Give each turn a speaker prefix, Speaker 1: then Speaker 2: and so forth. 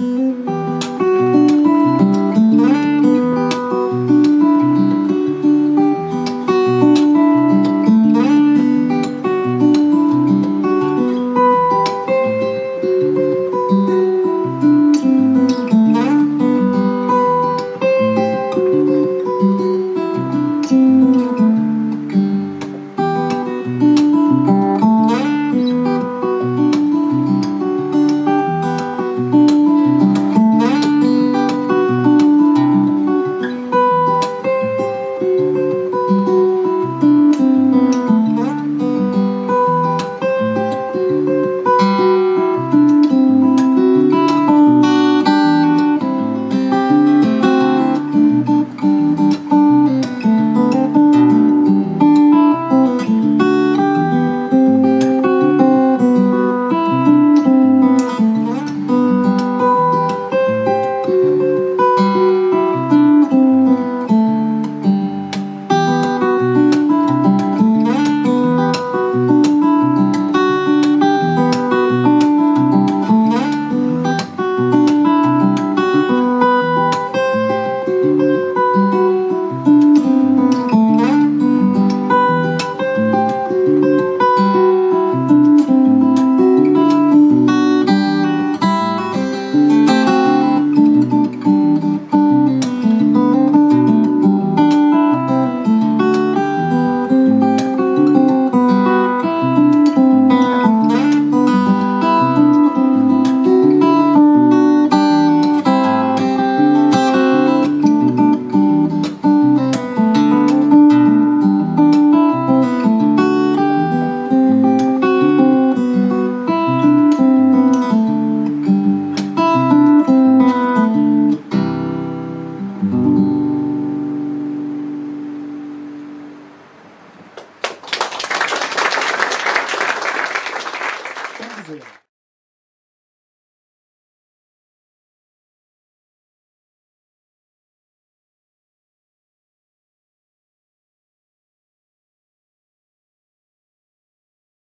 Speaker 1: Mm-hmm. Zero.